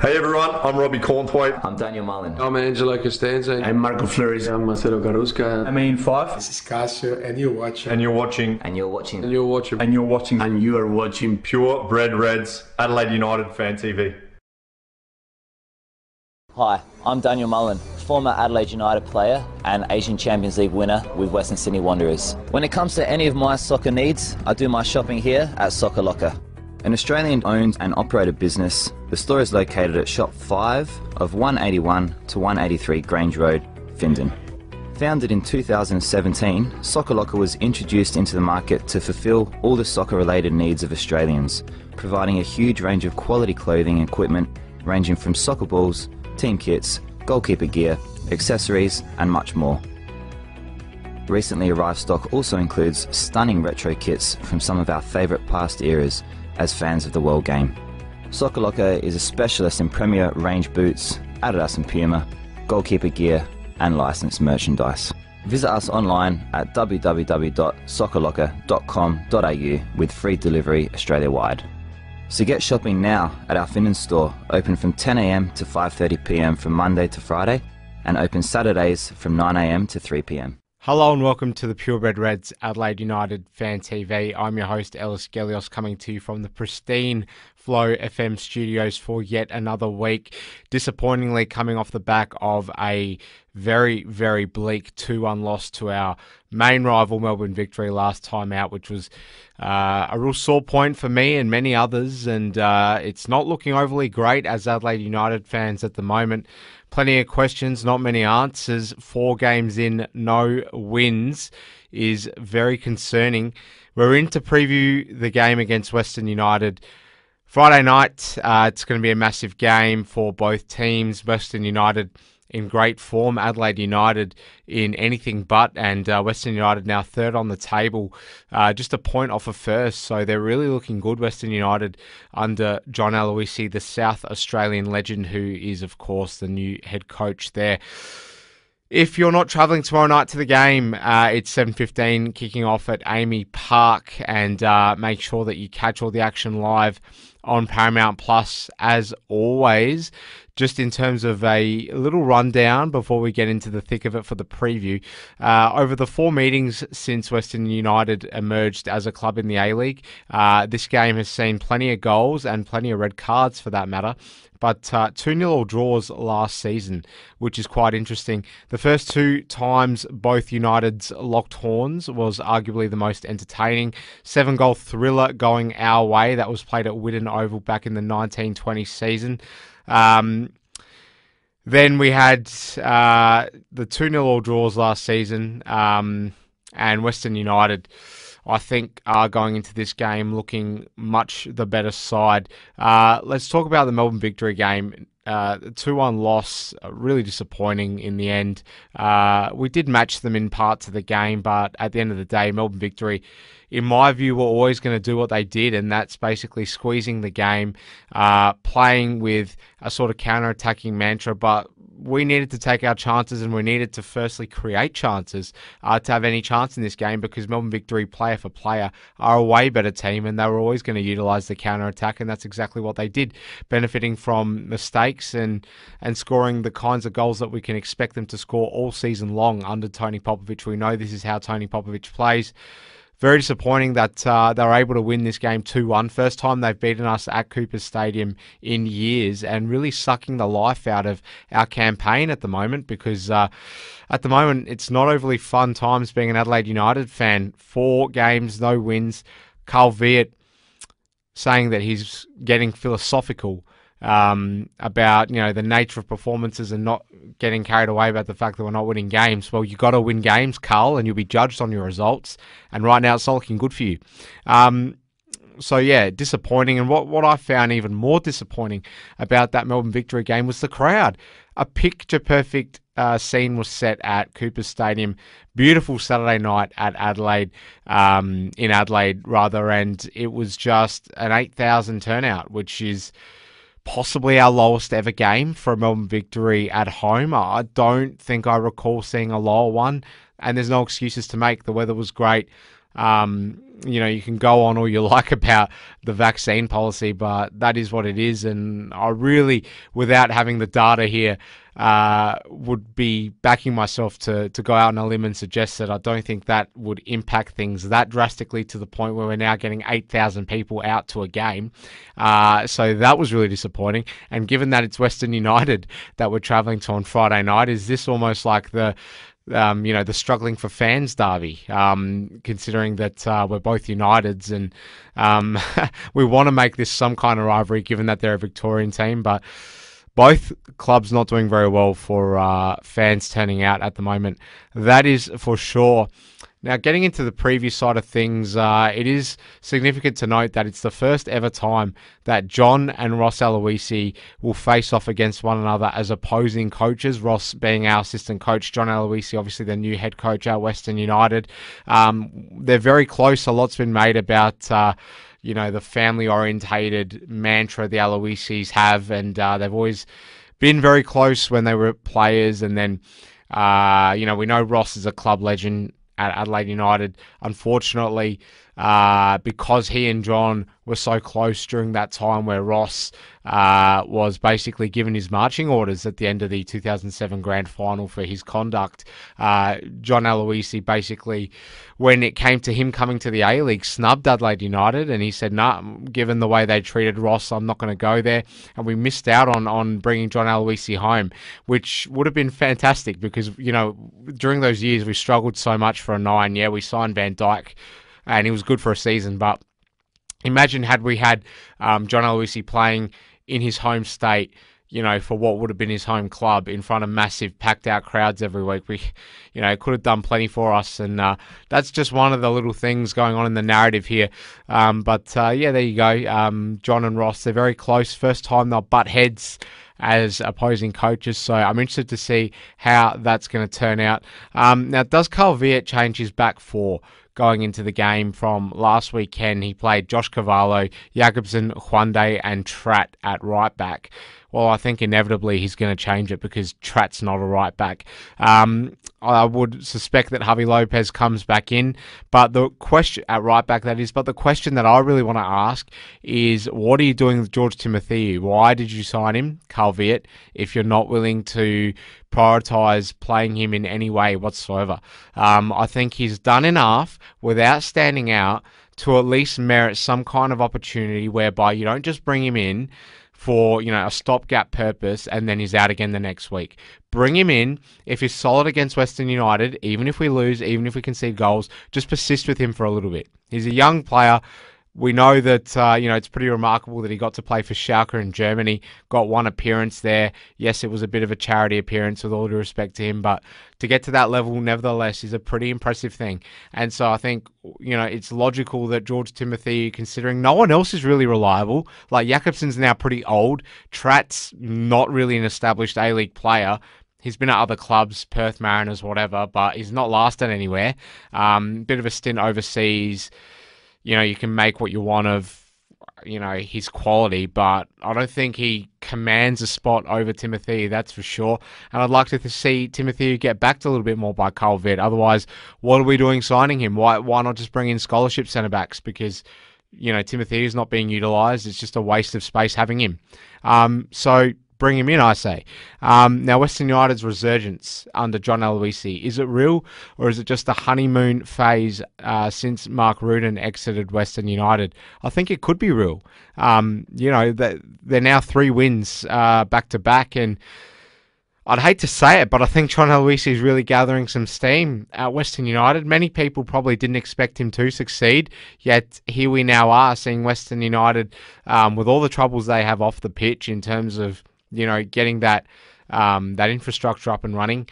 Hey everyone, I'm Robbie Cornthwaite. I'm Daniel Mullen. I'm Angelo Costanzo. I'm Marco Flores. I'm Marcelo Carrusca. I'm Iain Fyfe. This is Cassio, and you're watching. And you're watching. And you're watching. And you're watching. And you're watching. And you are watching Purebred Reds, Adelaide United Fan TV. Hi, I'm Daniel Mullen, former Adelaide United player and Asian Champions League winner with Western Sydney Wanderers. When it comes to any of my soccer needs, I do my shopping here at Soccer Locker. An Australian owned and operated business, the store is located at Shop 5 of 181 to 183 Grange Road, Findon. Founded in 2017, Soccer Locker was introduced into the market to fulfill all the soccer related needs of Australians, providing a huge range of quality clothing and equipment ranging from soccer balls team kits, goalkeeper gear, accessories, and much more. Recently arrived stock also includes stunning retro kits from some of our favourite past eras as fans of the world game. Soccer Locker is a specialist in premier range boots, Adidas and Puma, goalkeeper gear, and licensed merchandise. Visit us online at www.soccerlocker.com.au with free delivery Australia wide. So get shopping now at our Findon store, open from 10am to 5.30pm from Monday to Friday, and open Saturdays from 9am to 3pm. Hello and welcome to the Purebred Reds Adelaide United Fan TV. I'm your host Ellis Gelios coming to you from the pristine Flow FM studios for yet another week. Disappointingly coming off the back of a very, very bleak 2-1 loss to our main rival Melbourne Victory last time out, which was uh, a real sore point for me and many others. And uh, it's not looking overly great as Adelaide United fans at the moment. Plenty of questions, not many answers. Four games in, no wins is very concerning. We're in to preview the game against Western United. Friday night, uh, it's going to be a massive game for both teams. Western United in great form, Adelaide United in anything but, and uh, Western United now third on the table, uh, just a point off of first. So they're really looking good, Western United, under John Aloisi, the South Australian legend, who is, of course, the new head coach there. If you're not travelling tomorrow night to the game, uh, it's 7.15 kicking off at AAMI Park and uh, make sure that you catch all the action live on Paramount Plus as always. Just in terms of a little rundown before we get into the thick of it for the preview. Uh, over the four meetings since Western United emerged as a club in the A League, uh, this game has seen plenty of goals and plenty of red cards for that matter but uh, 2 0 draws last season, which is quite interesting. The first two times both United's locked horns was arguably the most entertaining. Seven goal thriller going our way. That was played at Whitten Oval back in the 1920 season. Um, then we had uh, the 2 0 all draws last season, um, and Western United. I think, are going into this game looking much the better side. Uh, let's talk about the Melbourne victory game. Uh, 2 1 loss, uh, really disappointing in the end. Uh, we did match them in parts of the game, but at the end of the day, Melbourne victory, in my view, were always going to do what they did, and that's basically squeezing the game, uh, playing with a sort of counter attacking mantra, but we needed to take our chances and we needed to firstly create chances uh, to have any chance in this game because Melbourne Victory, player for player, are a way better team and they were always going to utilise the counter attack, and that's exactly what they did, benefiting from mistakes and, and scoring the kinds of goals that we can expect them to score all season long under Tony Popovic. We know this is how Tony Popovic plays. Very disappointing that uh, they were able to win this game 2 1. First time they've beaten us at Cooper Stadium in years, and really sucking the life out of our campaign at the moment because uh, at the moment it's not overly fun times being an Adelaide United fan. Four games, no wins. Carl Veart saying that he's getting philosophical um, about you know the nature of performances and not getting carried away about the fact that we're not winning games. Well, you got to win games, Carl, and you'll be judged on your results. And right now, it's not looking good for you. Um, so yeah, disappointing. And what, what I found even more disappointing about that Melbourne victory game was the crowd. A picture perfect uh, scene was set at Cooper Stadium. Beautiful Saturday night at Adelaide, um, in Adelaide rather, and it was just an eight thousand turnout, which is possibly our lowest ever game for a Melbourne victory at home. I don't think I recall seeing a lower one, and there's no excuses to make. The weather was great. Um, you know, you can go on all you like about the vaccine policy, but that is what it is. And I really, without having the data here, uh, would be backing myself to, to go out on a limb and suggest that I don't think that would impact things that drastically to the point where we're now getting 8,000 people out to a game. Uh, so that was really disappointing. And given that it's Western United that we're travelling to on Friday night, is this almost like the um, you know, the struggling for fans derby, um, considering that uh, we're both Uniteds and um, we want to make this some kind of rivalry given that they're a Victorian team. But both clubs not doing very well for uh, fans turning out at the moment. That is for sure. Now, getting into the previous side of things, uh, it is significant to note that it's the first ever time that John and Ross Aloisi will face off against one another as opposing coaches. Ross being our assistant coach, John Aloisi, obviously the new head coach at Western United. Um, they're very close. A lot's been made about. Uh, you know the family orientated mantra the Aloisis have, and uh, they've always been very close when they were players. And then, uh, you know, we know Ross is a club legend at Adelaide United. Unfortunately, uh, because he and John were so close during that time where Ross uh, was basically given his marching orders at the end of the 2007 grand final for his conduct. Uh, John Aloisi basically, when it came to him coming to the A League, snubbed Adelaide United and he said, nah, given the way they treated Ross, I'm not going to go there. And we missed out on, on bringing John Aloisi home, which would have been fantastic because, you know, during those years we struggled so much for a nine. Yeah, we signed Van Dijk and he was good for a season. But imagine had we had um, John Aloisi playing in his home state, you know, for what would have been his home club in front of massive packed out crowds every week. We, you know, could have done plenty for us. And uh, that's just one of the little things going on in the narrative here. Um, but uh, yeah, there you go. Um, John and Ross, they're very close. First time they'll butt heads as opposing coaches. So I'm interested to see how that's going to turn out. Um, now, does Carl Veart change his back four? Going into the game from last weekend. He played Josh Cavallo, Jakobsen, Juande, and Tratt at right back. Well, I think inevitably he's going to change it because Tratt's not a right back. Um, I would suspect that Javi Lopez comes back in, but the question at right back that is. But the question that I really want to ask is, what are you doing with George Timotheou? Why did you sign him, Carl Veart, if you're not willing to prioritise playing him in any way whatsoever? Um, I think he's done enough without standing out to at least merit some kind of opportunity whereby you don't just bring him in for you know a stopgap purpose and then he's out again the next week. Bring him in. If he's solid against Western United, even if we lose, even if we concede goals, just persist with him for a little bit. He's a young player we know that uh, you know it's pretty remarkable that he got to play for Schalke in Germany. Got one appearance there. Yes, it was a bit of a charity appearance, with all due respect to him, but to get to that level, nevertheless, is a pretty impressive thing. And so I think you know it's logical that George Timothy, considering no one else is really reliable, like Jakobsen's now pretty old. Tratt's not really an established A League player. He's been at other clubs, Perth Mariners, whatever, but he's not lasted anywhere. Um, bit of a stint overseas you know, you can make what you want of, you know, his quality, but I don't think he commands a spot over Timothy. that's for sure. And I'd like to see Timothy get backed a little bit more by Carl Veart. Otherwise, what are we doing signing him? Why why not just bring in scholarship centre backs? Because you know, Timothy is not being utilised. It's just a waste of space having him. Um, so bring him in, I say. Um, now, Western United's resurgence under John Aloisi, is it real or is it just a honeymoon phase uh, since Mark Rudan exited Western United? I think it could be real. Um, you know, they're now three wins uh, back to back and I'd hate to say it, but I think John Aloisi is really gathering some steam at Western United. Many people probably didn't expect him to succeed, yet here we now are seeing Western United um, with all the troubles they have off the pitch in terms of you know, getting that um, that infrastructure up and running.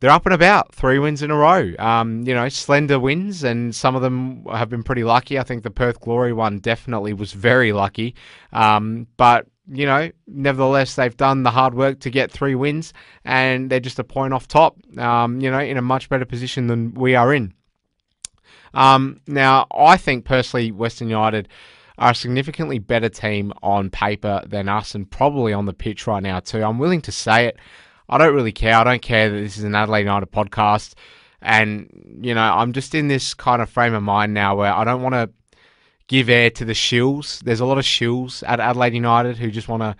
They're up and about, three wins in a row. Um, you know, slender wins, and some of them have been pretty lucky. I think the Perth Glory one definitely was very lucky. Um, but you know, nevertheless, they've done the hard work to get three wins, and they're just a point off top. Um, you know, in a much better position than we are in. Um, now, I think personally, Western United are a significantly better team on paper than us and probably on the pitch right now too. I'm willing to say it. I don't really care. I don't care that this is an Adelaide United podcast. And, you know, I'm just in this kind of frame of mind now where I don't want to give air to the shills. There's a lot of shills at Adelaide United who just want to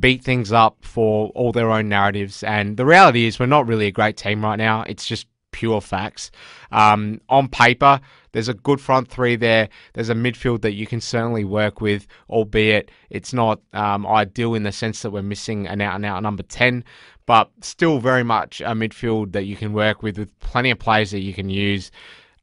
beat things up for all their own narratives. And the reality is, we're not really a great team right now. It's just pure facts. Um, on paper, there's a good front three there. There's a midfield that you can certainly work with, albeit it's not um, ideal in the sense that we're missing an out and out number 10, but still very much a midfield that you can work with, with plenty of players that you can use.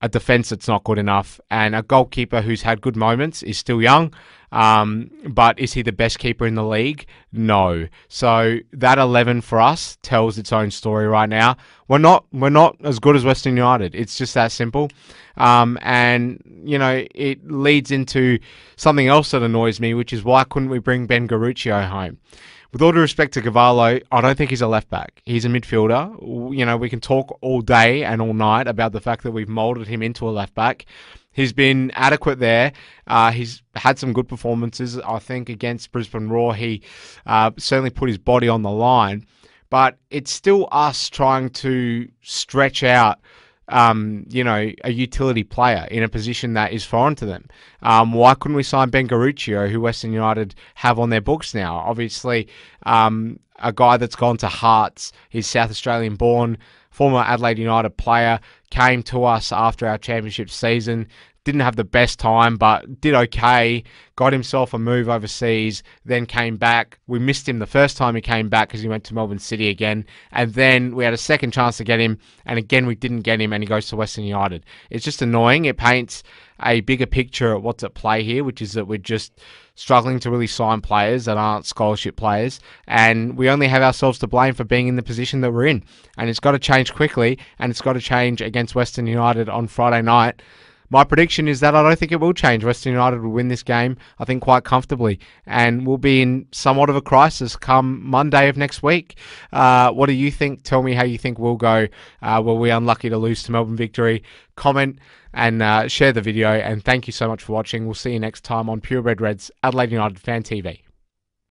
A defence that's not good enough, and a goalkeeper who's had good moments is still young. Um, but is he the best keeper in the league? No. So that eleven for us tells its own story right now. We're not we're not as good as Western United. It's just that simple. Um, and you know it leads into something else that annoys me, which is why couldn't we bring Ben Garuccio home? With all due respect to Cavallo, I don't think he's a left back. He's a midfielder. You know, we can talk all day and all night about the fact that we've molded him into a left back. He's been adequate there. Uh, he's had some good performances. I think against Brisbane Roar, he uh, certainly put his body on the line. But it's still us trying to stretch out um, you know, a utility player in a position that is foreign to them. Um, why couldn't we sign Ben Garuccio, who Western United have on their books now? Obviously, um, a guy that's gone to Hearts. He's South Australian born, former Adelaide United player, came to us after our championship season didn't have the best time, but did okay. Got himself a move overseas, then came back. We missed him the first time he came back because he went to Melbourne City again. And then we had a second chance to get him, and again we didn't get him, and he goes to Western United. It's just annoying. It paints a bigger picture of what's at play here, which is that we're just struggling to really sign players that aren't scholarship players, and we only have ourselves to blame for being in the position that we're in. And it's got to change quickly, and it's got to change against Western United on Friday night. My prediction is that I don't think it will change. Western United will win this game, I think, quite comfortably, and we'll be in somewhat of a crisis come Monday of next week. Uh, what do you think? Tell me how you think we'll go. Uh, were we unlucky to lose to Melbourne Victory? Comment and uh, share the video, and thank you so much for watching. We'll see you next time on Purebred Reds Adelaide United Fan TV.